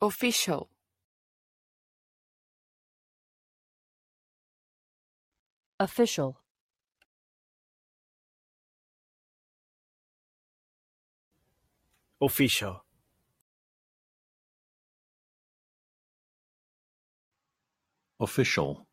official, official, official, official,